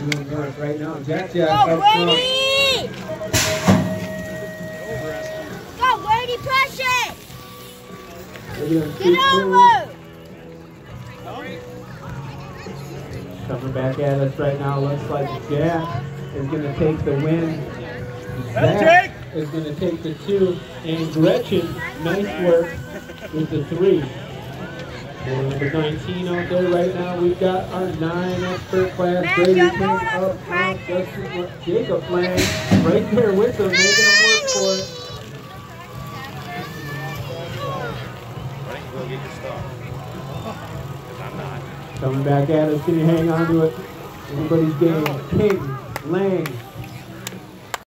Doing north right now. Jack Jack Go, up front. Brady! Go, Brady, push it! Get over! Coming back at us right now. Looks like Jack is gonna take the win. Zach is gonna take the two. And Gretchen, nice work with the three. For number 19 out there right now, we've got our nine expert class. Man, Brady you're King going up up front. practice. Justin Jacob Lang right there with them, making them work for it. Why don't you go get your stuff? Because I'm not. Coming back at us, can you hang on to it? Everybody's game. King, Lang,